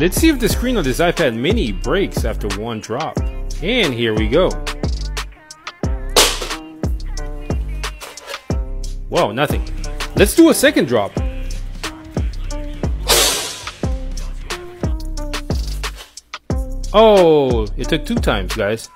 Let's see if the screen on this iPad mini breaks after one drop. And here we go. Whoa, nothing. Let's do a second drop. Oh, it took two times, guys.